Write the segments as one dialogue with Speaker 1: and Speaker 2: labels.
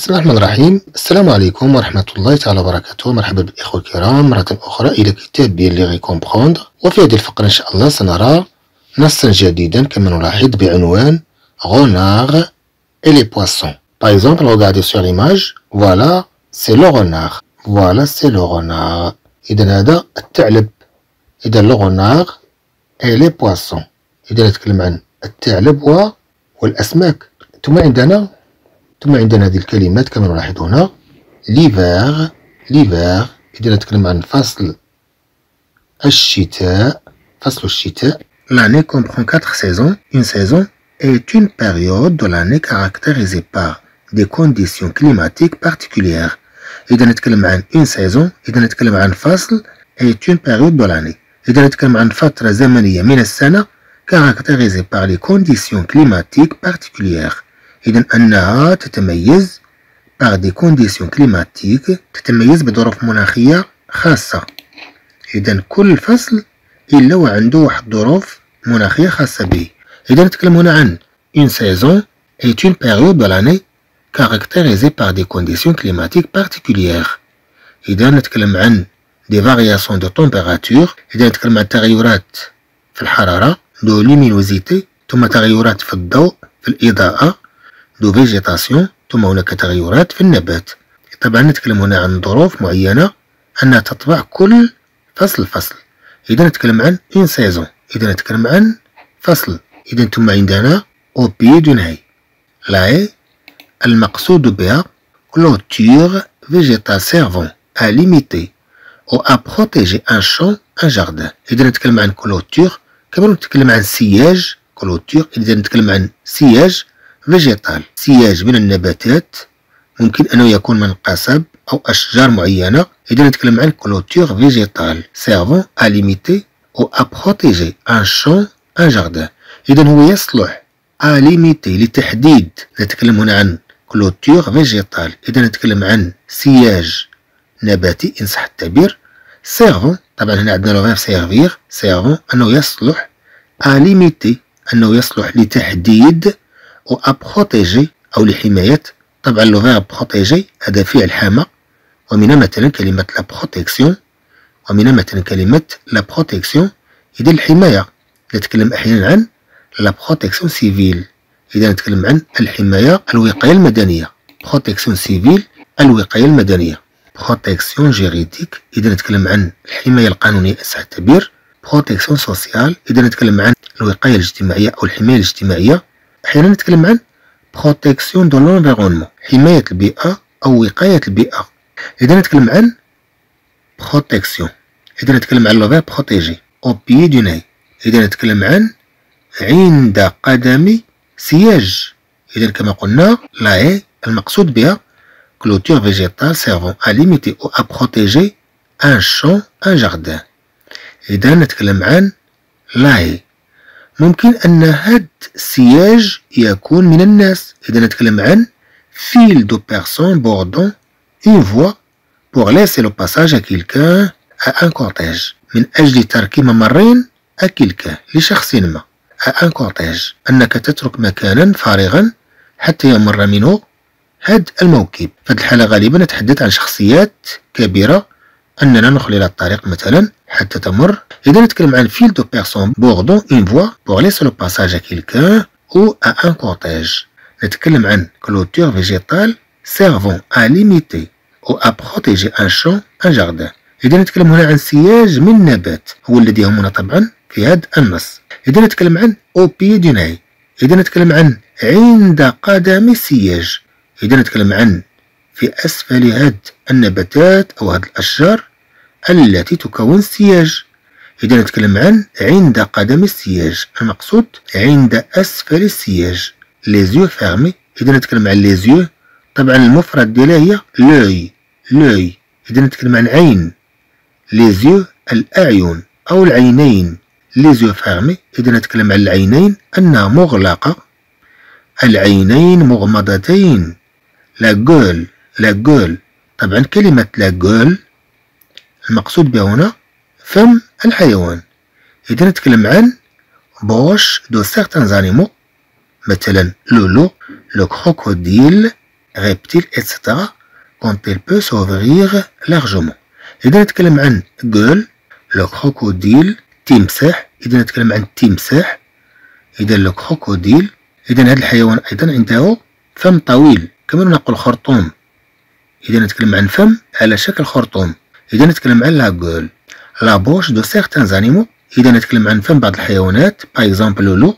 Speaker 1: بسم الله الرحمن الرحيم. السلام عليكم ورحمة الله تعالى وبركاته. مرحبا بالإخوة الكرام. مرة أخرى إلى كتاب Bien lire et comprendre وفي هذه الفقرة إن شاء الله سنرى نصا جديدا كما نلاحظ بعنوان غوناغ et les poissons. Par exemple, regardez sur l'image. Voilà c'est le renard. Voilà c'est le renard. إذا هذا الثعلب إذا le renard et les poissons. إذا نتكلم عن الثعلب والأسماك. ثم عندنا ثم عندنا هذه الكلمات كما نلاحظ هنا l'hiver l'hiver إذا نتكلم عن فصل الشتاء فصل الشتاء L'année comprend quatre saisons. Une saison est une période de l'année caractérisée par des conditions climatiques particulières. إذا نتكلم عن une saison إذا نتكلم عن فصل est une période de l'année. إذا نتكلم عن فترة زمنية من السنة caractérisée par les conditions climatiques particulières. إذا أنها تتميز par des conditions climatiques تتميز بظروف مناخية خاصة. إذا كل فصل إلا وعنده واحد الظروف مناخية خاصة به. إذا نتكلم هنا عن une saison est une période de l'année caractérisée par des conditions climatiques particulières. إذا نتكلم عن des variations de température. إذا نتكلم عن تغيرات في الحرارة de luminosité ثم تغيرات في الضوء في الإضاءة. de végétation ثم هناك تغيرات في النبات. طبعا نتكلم هنا عن ظروف معينة أنها تطبع كل فصل فصل. إذا نتكلم عن une saison إذا نتكلم عن فصل. إذا ثم عندنا au pied d'une haie la haie المقصود بها clôture végétale servant à limiter ou à protéger un champ un jardin. إذا نتكلم عن clôture كما نتكلم عن سياج clôture. إذا نتكلم عن سياج végétale سياج من النباتات ممكن أنه يكون من قصب أو أشجار معينة إذا نتكلم عن clôture végétale servant à limiter ou à protéger un champ un jardin إذا هو يصلح à limiter لتحديد نتكلم هنا عن clôture végétale إذا نتكلم عن سياج نباتي إن صح التعبير servant طبعا هنا عندنا le servir servant أنه يصلح à limiter أنه يصلح لتحديد ou à protéger أو لحماية طبعا verbe protéger هذا فعل حمى. ومن مثلا كلمة la protection ومن مثلا كلمة la protection إذا الحماية نتكلم أحيانا عن la protection civile إذا نتكلم عن الحماية الوقاية المدنية. protection civile الوقاية المدنية. protection juridique إذا نتكلم عن الحماية القانونية إن صح التعبير. protection sociale إذا نتكلم عن الوقاية الاجتماعية أو الحماية الاجتماعية. أحيانا نتكلم عن protection de l'environnement حماية البيئة أو وقاية البيئة. إذا نتكلم عن protection إذا نتكلم عن le verbe protéger au pied d'une haie. إذا نتكلم عن عند قدم سياج. إذا كما قلنا la haie المقصود بها clôture végétale servant à limiter ou à protéger un champ un jardin إذا نتكلم عن la haie ممكن أن هاد السياج يكون من الناس. إذا نتكلم عن file de personnes bordant une voie pour laisser le passage à quelqu'un à un cortège من أجل ترك ممر à quelqu'un لشخص ما un cortège أنك تترك مكانا فارغا حتى يمر منه هاد الموكب. في الحالة غالبا نتحدث عن شخصيات كبيرة أننا نخلي الطريق مثلا حتى تمر. إذا نتكلم عن file de personnes bordant une voie pour laisser le passage à quelqu'un ou a un cortège نتكلم عن clôture végétale servant à limiter ou à protéger un champ un jardin إذا نتكلم هنا عن سياج من نبات هو الذي يهمنا طبعا في هذا النص. إذا نتكلم عن au pied d'une haie إذا نتكلم عن عند قدم السياج إذا نتكلم عن في أسفل هاد النباتات أو هاد الأشجار. التي تكون السياج. إذا نتكلم عن عند قدم السياج المقصود عند أسفل السياج. les yeux fermés إذا نتكلم عن les yeux طبعا المفرد ديالها هي l'œil l'œil إذا نتكلم عن عين les yeux الأعين أو العينين. les yeux fermés إذا نتكلم عن العينين أنها مغلقة. العينين مغمضتين. la gueule la gueule طبعا كلمة la gueule المقصود بها هنا فم الحيوان إذا نتكلم عن bouche de certains animaux مثلا le loup le crocodile reptile, etc. quand elle peut s'ouvrir largement. إذا نتكلم عن gueule le crocodile تمساح إذا نتكلم عن تمساح إذا le crocodile إذا هذا الحيوان أيضا عنده فم طويل كما نقول خرطوم إذا نتكلم عن فم على شكل خرطوم إذا نتكلم عن la gueule la bouche de certains animaux. إذا نتكلم عن فم بعض الحيوانات. par exemple le loup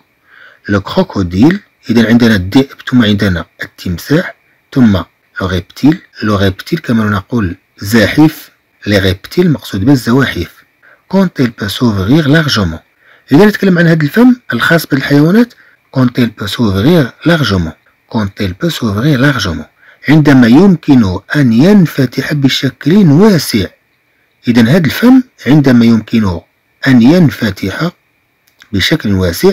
Speaker 1: le crocodile إذا عندنا الذئب ثم عندنا التمساح ثم le reptile le reptile كما نقول زاحف. les reptiles مقصود به الزواحف quand il peut s'ouvrir largement. إذا نتكلم عن هذا الفم الخاص بالحيوانات. quand il peut s'ouvrir largement. quand il peut s'ouvrir largement. عندما يمكن أن ينفتح بشكل واسع. إذا هذا الفم عندما يمكن أن ينفتح بشكل واسع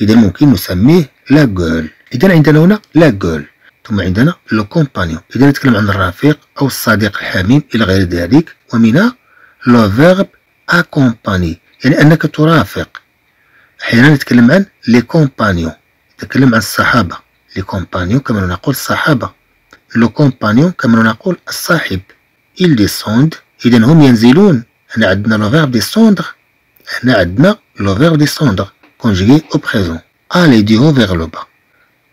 Speaker 1: إذا ممكن نسميه la gueule إذا عندنا هنا la gueule ثم عندنا le compagnon. إذا نتكلم عن الرفيق أو الصديق الحميم إلى غير ذلك ومنها le verbe accompagner يعني أنك ترافق. أحيانا نتكلم عن les compagnons نتكلم عن الصحابة. les compagnons كما نقول الصحابة le compagnon كما نقول الصاحب. ils descendent إذا هم ينزلون هنا عندنا le verbe descendre هنا عندنا le verbe descendre conjugué au présent aller du haut vers le bas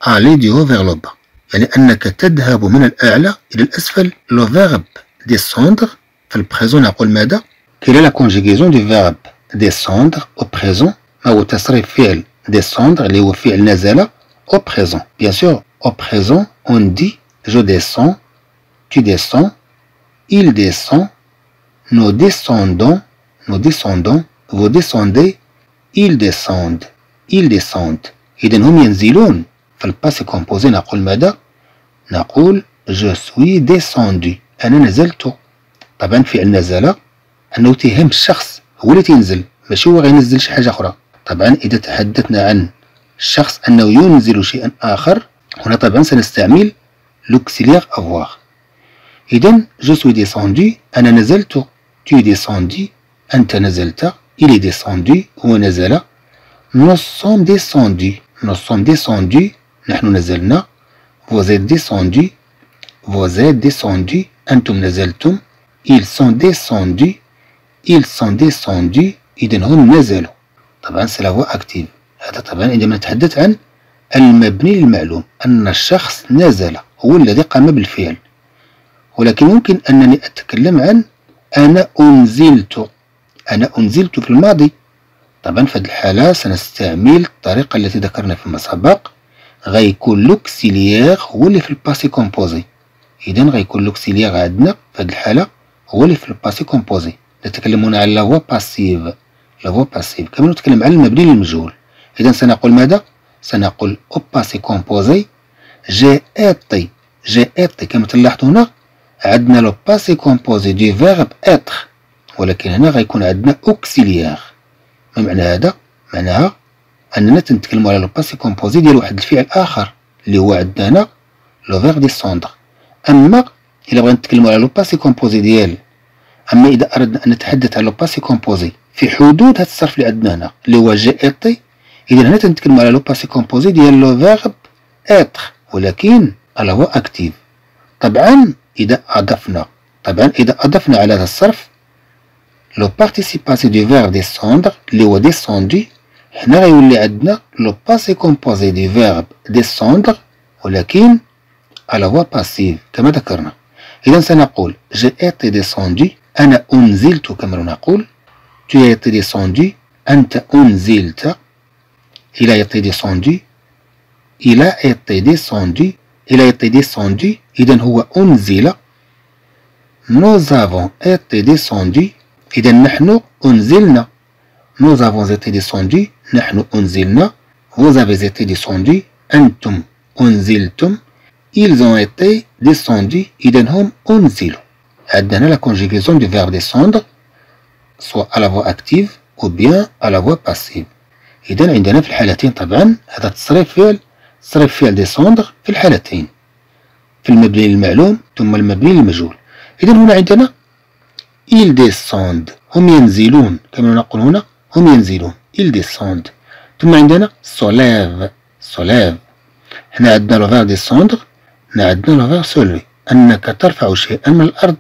Speaker 1: aller du haut vers le bas يعني أنك تذهب من الأعلى إلى الأسفل. le verbe descendre في ال présent نقول ماذا؟ quelle est la conjugaison du verbe descendre au présent ما هو تصريف فعل descendre اللي هو فعل نزل au présent. Bien sûr, au présent, on dit je descends, tu descends, il descend, nous descendons, nous descendons, vous descendez, ils descendent, ils descendent. إذا هم ينزلون في ال passé composé نقول ماذا؟ نقول je suis descendu. أنا نزلت طبعا فعل نزل أنه تهم الشخص هو اللي تنزل ماشي هو غينزل شي حاجة أخرى طبعا إذا تحدثنا عن الشخص أنه ينزل شيئا آخر هنا طبعا سنستعمل l'auxiliaire avoir إذا je suis descendu أنا نزلت tu es descendu أنت نزلت. Il est descendu هو نزل nous sommes descendus. Nous sommes descendus. نحن نزلنا. Vous êtes descendus. Vous êtes descendus. أنتم نزلتم. Ils sont descendus. Ils sont descendus. إذا هم نزلوا. طبعا فوا أكتيف هذا طبعا عندما نتحدث عن المبني للمعلوم أن الشخص نزل. هو الذي قام بالفعل. ولكن ممكن أنني أتكلم عن أنا أنزلت أنا أنزلت في الماضي. طبعا في هذه الحالة سنستعمل الطريقة التي ذكرنا فيما سبق. غيكون l'auxiliaire هو اللي في ال passé composé إذا غيكون l'auxiliaire عندنا في هذه الحالة هو اللي في ال passé composé نتكلم هنا على la passive la passive كما نتكلم عن المبني للمجهول. إذا سنقول ماذا؟ سنقول au passé composé j'ai été j'ai été كما تلاحظوا هنا عندنا le passé composé du verbe être ولكن هنا غيكون عندنا auxiliaire ما معنى هذا؟ معناها أننا تنتكلموا على le passé composé ديال واحد الفعل آخر اللي هو عندنا هنا le verbe descendre أما إلا بغينا نتكلموا على le passé composé ديال أما إذا أردنا أن نتحدث على le passé composé في حدود هذا الصرف اللي عندنا هنا اللي هو j'ai été إذا هنا تنتكلم على le passé composé ديال le verbe être ولكن à la voix active طبعا إذا أضفنا طبعا إذا أضفنا على هذا الصرف le participe passé du verbe descendre اللي هو descendu هنا غيولي عندنا le passé composé du verbe descendre ولكن à la voix passive كما ذكرنا. إذا سنقول j'ai été descendu أنا أنزلت كما نقول. Tu as été descendu أنت أنزلت. il a été descendu il a été descendu. Il a été descendu إذا هو أنزل nous avons été descendus إذا نحن أنزلنا nous avons été descendus نحن أنزلنا vous avez été descendus أنتم أنزلتم ils ont été descendus إذا هم أنزلوا عندنا la conjugaison du verbe descendre soit à la voix active ou bien à la voix passive إذا عندنا في الحالتين طبعا هذا تصريف فعل تصريف فعل descendre في الحالتين. في المبني للمعلوم ثم المبني للمجهول إذا هنا عندنا ils descendent هم ينزلون. كما نقول هنا هم ينزلون. ils descendent ثم عندنا soulève soulève هنا عندنا le verbe descendre عندنا le verbe soulever أنك ترفع شيئا من الأرض.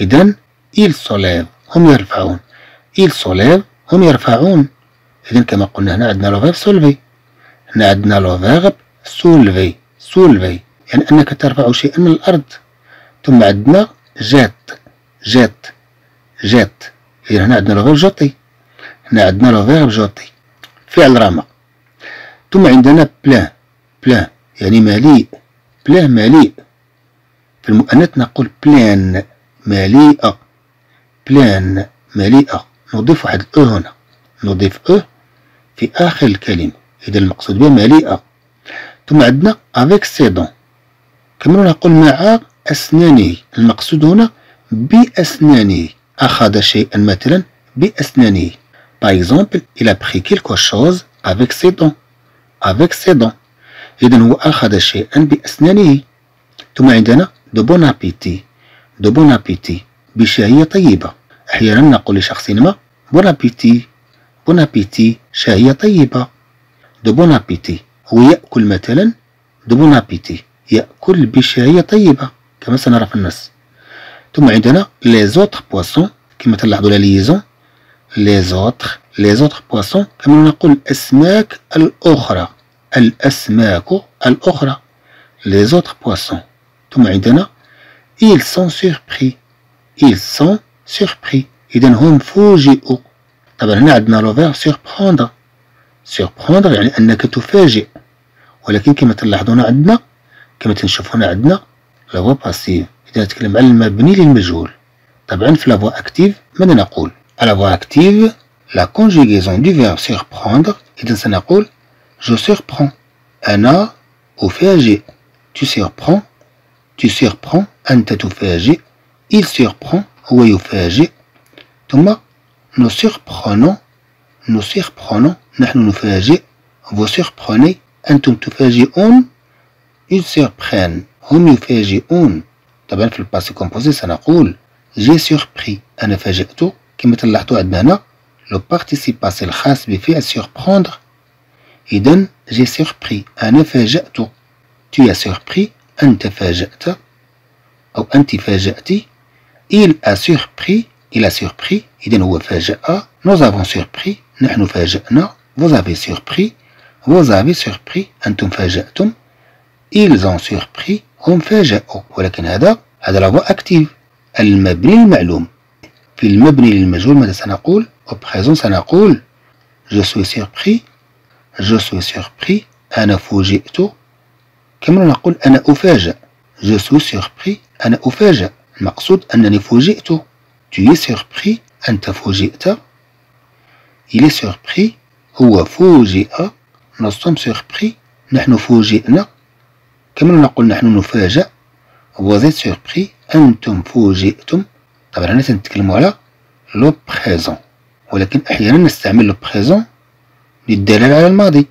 Speaker 1: إذا Ils soulèvent. هم يرفعون. Ils soulèvent. هم يرفعون. إذا كما قلنا هنا عندنا le verbe soulever هنا عندنا le verbe soulever soulever. يعني أنك ترفع شيئا من الأرض. ثم عندنا jettent jettent jettent. إذا هنا عندنا le verbe jeter هنا عندنا le verbe jeter فعل رمى. ثم عندنا plein plein يعني مليء plein مليء. في المؤنث نقول pleine مليئة. pleine مليئة. نضيف واحد ال e هنا. نضيف e في آخر الكلمة. إذا المقصود بها مليئة ثم عندنا avec ses dents كما نقول مع أسنانه المقصود هنا بأسنانه أخذ شيئا مثلا بأسنانه Par exemple, il a pris quelque chose avec ses dents. Avec ses dents. إذا هو أخذ شيئا بأسنانه. ثم عندنا de bon appétit. De bon appétit. بشهية طيبة. أحيانا نقول لشخص ما bon appétit. Bon appétit. شهية طيبة. De bon appétit. هو يأكل مثلا de bon appétit. يأكل بشهية طيبة كما سنرى في النص. ثم عندنا les autres poissons كما تلاحظوا لا ليزون les autres les autres poissons كما نقول الأسماك الأخرى الأسماك الأخرى les autres poissons. ثم عندنا ils sont surpris. Ils sont surpris. إذا هم فوجئوا طبعا هنا عندنا le verbe surprendre. Surprendre يعني؟ أنك تفاجئ. ولكن كما تلاحظون عندنا كما تنشوف هنا عندنا la voix passive إذا نتكلم عن المبني للمجهول. طبعا في لا فوا أكتيف ماذا نقول؟ Active, la conjugaison du verbe surprendre. est un سنقول je surprends. أنا أفاجئ. Tu surprends. Tu surprends. أنت تفاجئ. Il surprend. هو يفاجئ. ثم nous surprenons. Nous surprenons. نحن نفاجئ. Vous surprenez أنتم تفاجئون. Ils surprennent هم يفاجئون. طبعا في ال passé composé سنقول j'ai surpris أنا فاجئت. كما تلاحظوا عندنا هنا le participe passé الخاص بفعل surprendre إذا j'ai surpris أنا فاجأت tu as surpris أنت فاجأت أو أنت فاجأتي il a surpris il a surpris. إذا هو فاجأ nous avons surpris نحن فاجأنا vous avez surpris vous avez surpris أنتم فاجأتم ils ont surpris هم فاجأوا ولكن هذا هذا لا فوا أكتيف المبني المعلوم في المبني للمجهول ماذا سنقول au présent سنقول je suis surpris je suis surpris أنا فوجئت كما نقول أنا أفاجأ je suis surpris أنا أفاجأ المقصود أنني فوجئت tu es surpris أنت فوجئت il est surpris هو فوجئ sommes surpris نحن فوجئنا. كما نقول نحن نفاجأ êtes surpris أنتم فوجئتم. طبعا هنا تنتكلموا على le présent ولكن أحيانا نستعمل le présent للدلالة على الماضي.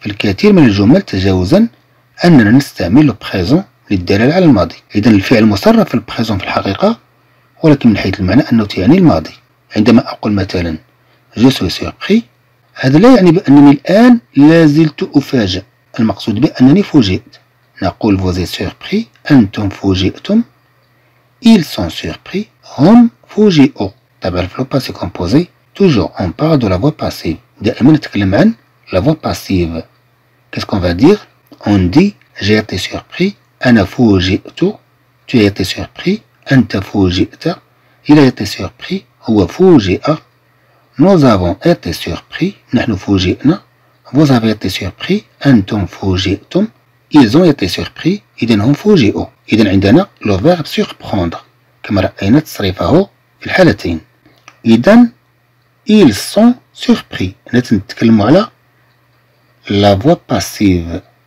Speaker 1: في الكثير من الجمل تجاوزا أننا نستعمل le présent للدلالة على الماضي. إذا الفعل مصرف في ال présent في الحقيقة ولكن من حيث المعنى أنه تعني الماضي. عندما أقول مثلا je suis surpris هذا لا يعني بأنني الآن لا زلت أفاجأ. المقصود بأنني فوجئت. نقول vous êtes surpris أنتم فوجئتم ils sont surpris هم فوجئوا طبعا في le passé composé toujours on parle de la voix passive دائما نتكلم عن la voix passive qu'est-ce qu'on va dire on dit j'ai été surpris أنا فوجئت tu été surpris انت فوجئت il a surpris هو فوجئ nous avons été surpris نحن فوجئنا vous avez été surpris أنتم فوجئتم ils ont été surpris إذا هم فوجئوا إذا عندنا le verbe surprendre. كما رأينا تصريفه في الحالتين إذا ils sont surpris. نتكلم على la voix passive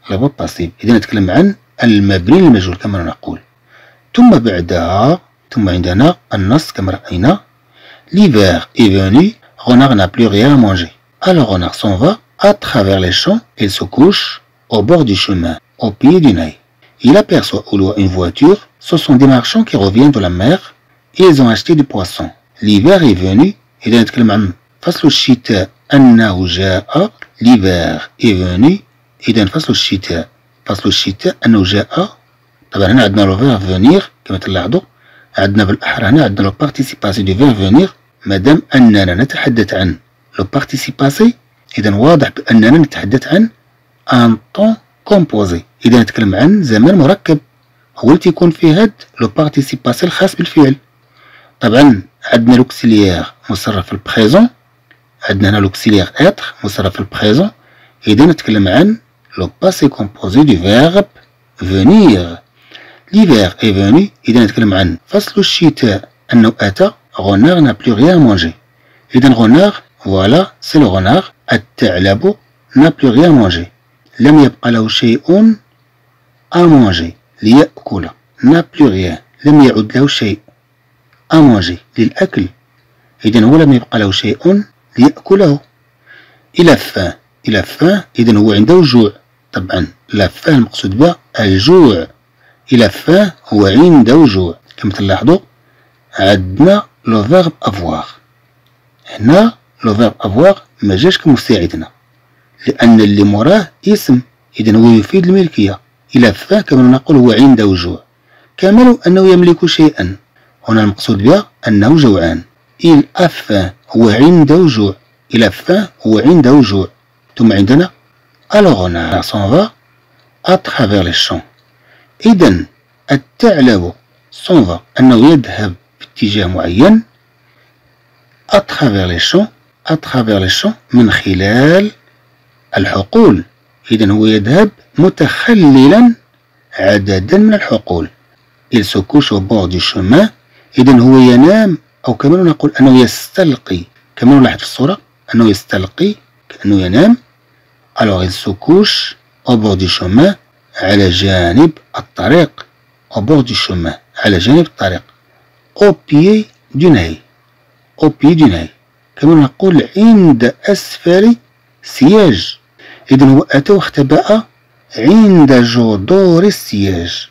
Speaker 1: لا فوا باسيف إذا نتكلم عن المبني للمجهول كما نقول ثم بعدها ثم عندنا النص كما رأينا l'hiver est venu Renard n'a plus rien à manger alors Renard s'en va à travers les champs et se couche au bord du chemin au pied du nez il aperçoit au loin une voiture ce sont des marchands qui reviennent de la mer et ils ont acheté du poisson. L'hiver est venu إذا نتكلم عن فصل الشتاء أنه جاء l'hiver est venu إذا فصل الشتاء فصل الشتاء أنه جاء طبعا هنا عندنا لو فيرب فونيغ كما تلاحظوا عندنا بالأحرى هنا عندنا لو بارتيسيباسي دو فيرب فونيغ مادام أننا نتحدث عن le participe passé إذا واضح بأننا نتحدث عن un temps composé إذا نتكلم عن زمن مركب. هو اللي تيكون فيه هاد le participe passé الخاص بالفعل. طبعا عندنا l'auxiliaire مصرف في ال présent عندنا هنا l'auxiliaire être مصرف في ال présent إذا نتكلم عن le passé composé du verbe venir l'hiver est venu إذا نتكلم عن فصل الشتاء. أنه أتى Renard n'a plus rien à manger إذا Renard voilà c'est le renard الثعلب n'a plus rien à manger لم يبقى له شيء à manger ليأكل n'a plus rien لم يعد له شيء à manger للأكل إذا هو لم يبقى له شيء ليأكله il a faim il a faim إذا هو عنده جوع طبعا la faim المقصود بها الجوع il a faim هو عنده جوع كما تلاحظوا عندنا le verbe avoir هنا le verbe avoir ما جاش كمساعدنا. لأن اللي مراه اسم. إذا هو يفيد الملكية. إلى فاه كما نقول هو عنده جوع كمل أنه يملك شيئا. هنا المقصود بها أنه جوعان. إل أفا هو عنده جوع إلى فاه هو عنده جوع ثم عندنا alors on a s'en va إذا الثعلب s'en أنه يذهب. باتجاه معين les champs à travers les champs من خلال الحقول. إذا هو يذهب متخللا عددا من الحقول. Il se couche au bord du chemin. إذا هو ينام أو كما نقول أنه يستلقي. كما نلاحظ في الصورة أنه يستلقي كأنه ينام. Alors il se couche au bord du chemin على جانب الطريق. Au bord du chemin على جانب الطريق. Au pied du nez au pied du nez كما نقول عند أسفل سياج إذا هو أتى واختبأ عند جذور السياج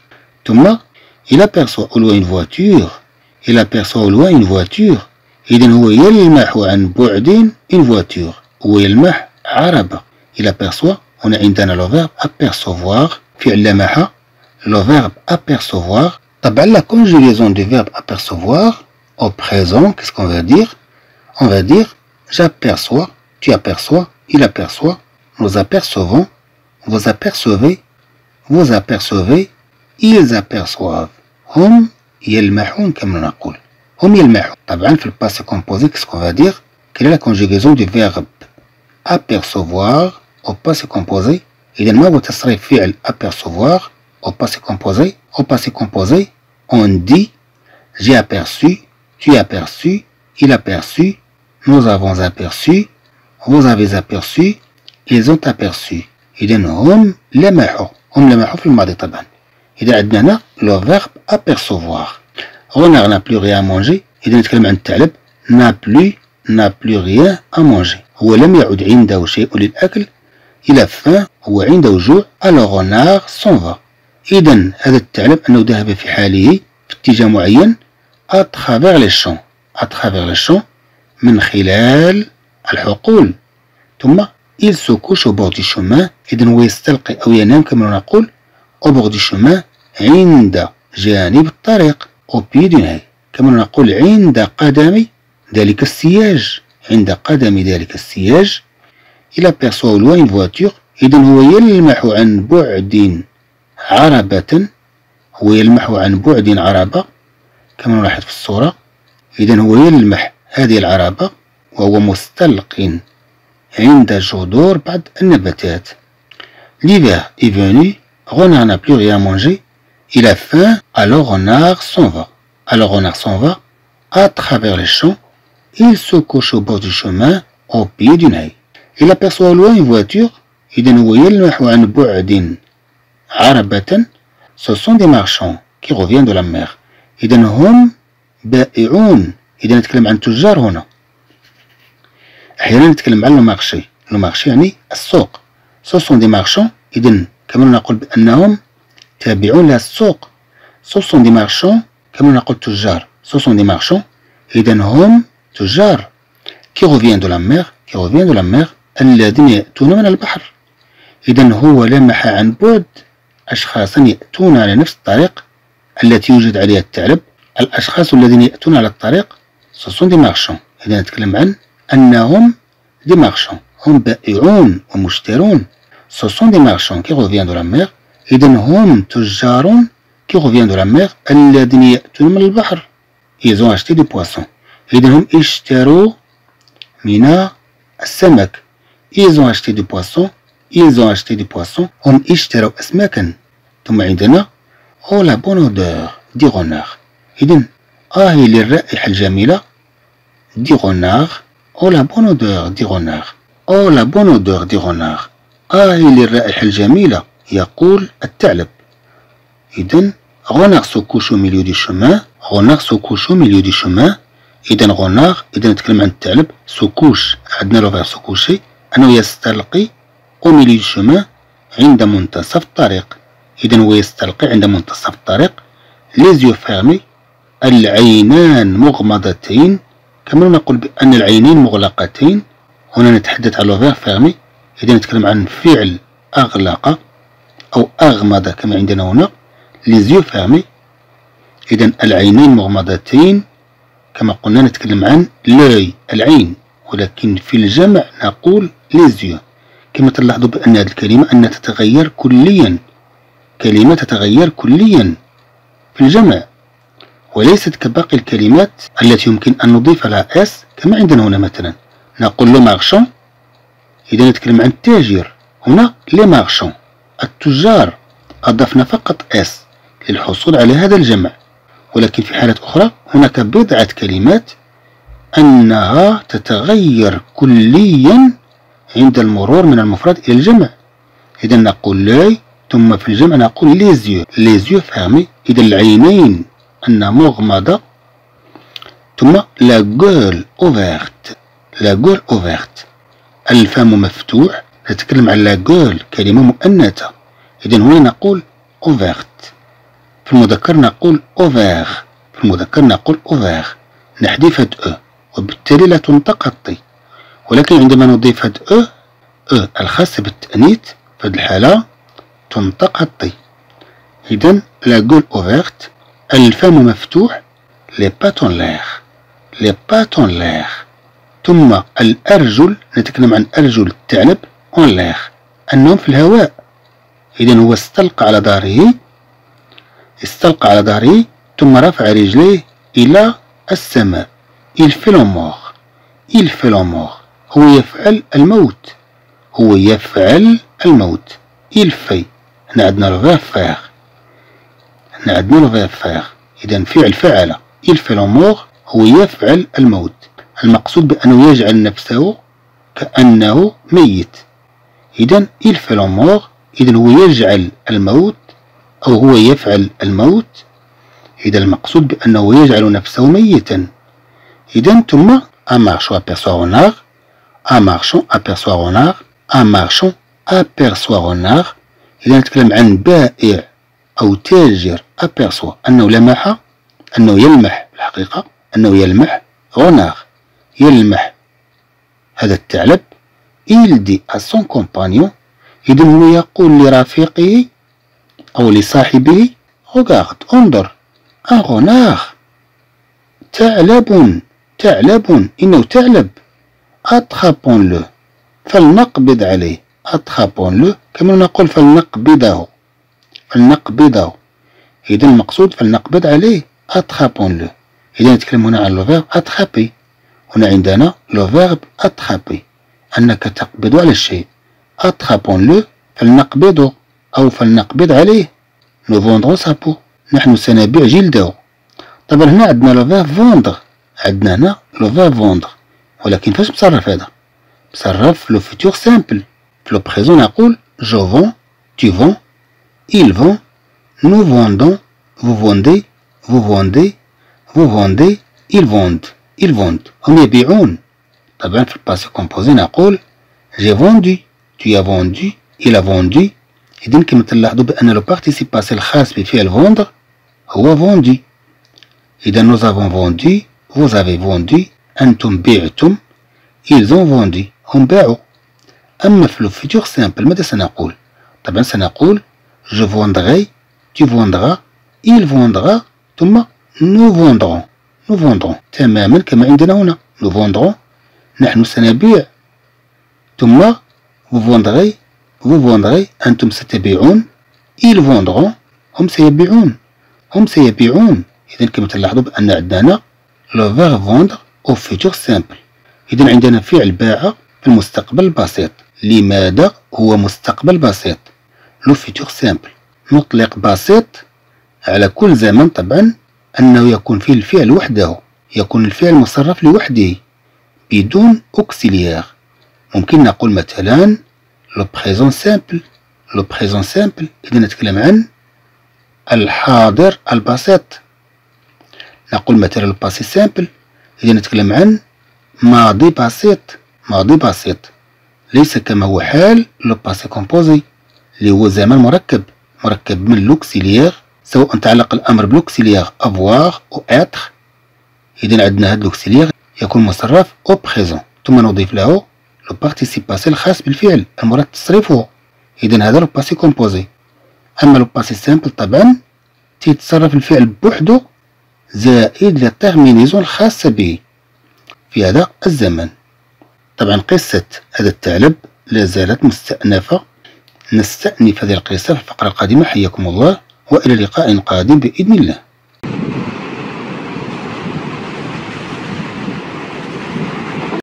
Speaker 1: ثم il aperçoit au loin une voiture il aperçoit au loin une voiture إذا هو يلمح عن بعد une voiture هو يلمح عربة il aperçoit هنا عندنا لو فيرب apercevoir فعل لمح لو فيرب apercevoir la conjugaison du verbe apercevoir au présent qu'est-ce qu'on va dire on va dire j'aperçois tu aperçois il aperçoit nous apercevons, vous apercevez, vous apercevez, ils aperçoivent. هم يلمحون كما نقول. هم يلمحون. طبعا في الباسي كومبوزي qu'est-ce qu'on va dire Quelle est la conjugaison du verbe apercevoir au passé composé إذا ما هو تصريف فعل apercevoir au passé composé Au passé composé on dit j'ai aperçu, tu as aperçu, il a aperçu, nous avons aperçu, vous avez aperçu, ils ont aperçu إذا هم لمحوا هم لمحوا في الماضي طبعا إذا عندنا هنا لو فيرب apercevoir غونار n'a plus rien à manger إذا نتكلم عن الثعلب n'a plus n'a plus rien à manger هو لم يعد عنده شيء للأكل إلى فان هو عنده جوع alors غونار s'en va إذا هذا الثعلب أنه ذهب في حاله في اتجاه معين les champs à travers les champs من خلال الحقول. ثم il se couche au bord إذا هو يستلقي أو ينام كما نقول au du chemin عند جانب الطريق au pied du nez. كما نقول عند قدم ذلك السياج. عند قدم ذلك السياج. il aperçoit au loin إذا هو يلمح عن بعد عربة هو يلمح عن بعد عربة كما نلاحظ في الصورة. إذا هو يلمح هذه العربة وهو مستلق عند جذور بعض النباتات. l'hiver لذا est venu Renard n'a plus rien à manger il a faim alors Renard s'en va alors Renard s'en va à travers les champs il se couche au bord du chemin au pied d'une haie il aperçoit au loin une voiture إذا هو يلمح عن بعد عربة ce sont des marchands qui reviennent de la mer. إذا هم بائعون. إذا نتكلم عن تجار هنا. أحيانا نتكلم عن le marché le marché يعني السوق. ce sont des marchands إذن كما نقول بأنهم تابعون للسوق. ce sont des marchands كما نقول تجار. ce sont des marchands إذن هم تجار. qui reviennent de la mer qui reviennent de la mer الذين يأتون من البحر. إذن هو لمح عن بعد أشخاصا يأتون على نفس الطريق التي يوجد عليها الثعلب الأشخاص الذين يأتون على الطريق ce sont des marchands إذا نتكلم عن أنهم des marchands هم بائعون ومشترون. ce sont des marchands qui reviennent de la mer إذا هم تجار qui reviennent de la mer الذين يأتون من البحر. ils ont acheté des poissons إذا هم اشتروا من السمك. ils ont acheté des poissons ils ont acheté des poissons هم اشتروا أسماكا ثم عندنا oh la bonne odeur dit Renard إذا آهي للرائحة الجميلة dit Renard oh la bonne odeur dit Renard oh la bonne odeur dit Renard آهي للرائحة الجميلة يقول الثعلب إذا Renard se couche au milieu du chemin se couche au milieu du chemin إذا نتكلم عن الثعلب se couche. عندنا le se coucher. أنه يستلقي du chemin عند منتصف الطريق. إذا هو يستلقي عند منتصف الطريق. yeux fermés العينان مغمضتين. كما نقول بأن العينين مغلقتين. هنا نتحدث عن لوفير فيرمي إذا نتكلم عن فعل أغلق أو أغمض كما عندنا هنا. yeux fermés إذا العينين مغمضتين. كما قلنا نتكلم عن l'œil العين. ولكن في الجمع نقول yeux كما تلاحظوا بأن هذه الكلمة أنها تتغير كليا. كلمة تتغير كليا في الجمع وليست كباقي الكلمات التي يمكن أن نضيف لها S كما عندنا هنا مثلا. نقول le marchand. إذا نتكلم عن التاجر. هنا les marchands. التجار. أضفنا فقط S للحصول على هذا الجمع. ولكن في حالات أخرى هناك بضعة كلمات أنها تتغير كليا عند المرور من المفرد إلى الجمع. إذا نقول l'œil ثم في الجمع نقول les yeux les yeux fermés. إذا العينين أن مغمضة. ثم la gueule ouverte la gueule ouverte الفم مفتوح. نتكلم عن la gueule كلمة مؤنثة. إذا هنا نقول ouverte في المذكر نقول ouvert في المذكر نقول ouvert نحذف E وبالتالي لا تنطق ال T. ولكن عندما نضيف E E الخاصة بالتأنيث في هذه الحالة تنطق ال T. إذا la gueule ouverte الفم مفتوح les pattes en l'air les pattes en l'air ثم الأرجل نتكلم عن أرجل الثعلب en l'air النوم في الهواء. إذا هو استلقى على ظهره. استلقى على ظهره ثم رفع رجليه إلى السماء. Il fait mort il fait mort هو يفعل الموت. هو يفعل الموت. Il fait. هنا عندنا le verbe faire هنا عندنا le verbe faire إذا فعل فعل. Il fait la mort هو يفعل الموت. المقصود بأنه يجعل نفسه كأنه ميت. إذا il fait la mort إذا هو يجعل الموت أو هو يفعل الموت. إذا المقصود بأنه يجعل نفسه ميتا. إذا ثم un aperçoit renard un marchand aperçoit renard un marchand aperçoit renard. إذا نتكلم عن بائع أو تاجر aperçoit أنه لمح أنه يلمح الحقيقة أنه يلمح renard يلمح هذا الثعلب à son compagnon إذا هو يقول لرفيقه أو لصاحبه regarde انظر un renard. ثعلب ثعلب إنه ثعلب attrapons-le فلنقبض عليه. attrapons-le كما نقول فلنقبضه. فلنقبضه. إذا المقصود فلنقبض عليه. attrapons-le إذا نتكلم هنا عن le attraper هنا عندنا le verbe attraper أنك تقبض على الشيء. attrapons-le فلنقبضه. أو فلنقبض عليه. nous vendrons sa peau نحن سنبيع جلده. طبعا هنا عندنا le verbe vendre عندنا هنا le verbe vendre ولكن فاش مصرف هذا؟ مصرف le futur simple. في le présent نقول je vends tu vends il vend nous vendons vous vendez vous vendez vous vendez ils vendent ils vendent هم يبيعون طبعا في ال passé composé نقول j'ai vendu tu as vendu il a vendu. إذن كما تلاحظوا بأن le participe passé الخاص بفعل vendre هو vendu إذا nous avons vendu vous avez vendu. أنتم بعتم ont vendu هم باعوا أما في le futur simple ماذا سنقول طبعا سنقول je vendrai tu vendras il vendra ثم nous vendrons nous vendrons تماما كما عندنا هنا nous vendrons نحن سنبيع ثم vous vendrez أنتم ستبيعون ils vendront هم سيبيعون هم سيبيعون إذا كما تلاحظوا بأن عندنا le verbe vendre au futur simple إذا عندنا فعل باع في المستقبل البسيط لماذا هو مستقبل بسيط؟ le futur simple نطلق بسيط على كل زمن طبعا أنه يكون فيه الفعل وحده. يكون الفعل مصرف لوحده بدون auxiliaire ممكن نقول مثلا le présent simple le présent simple إذا نتكلم عن الحاضر البسيط. نقول مثلا ال passé simple إذا نتكلم عن ماضي بسيط ماضي بسيط ليس كما هو حال le passé composé اللي هو زمن مركب. مركب من l'auxiliaire سواء تعلق الأمر ب l'auxiliaire avoir أو être. إذا عندنا هاد l'auxiliaire يكون مصرف au présent ثم نضيف له le participe passé الخاص بالفعل المراد تصريفه. إذا هذا le passé composé أما le passé simple طبعا تيتصرف الفعل بوحدو زائد la terminaison الخاصة به في هذا الزمن. طبعا قصة هذا الثعلب لا زالت مستأنفة. نستأنف هذه القصة في الفقرة القادمة حياكم الله وإلى لقاء قادم بإذن الله.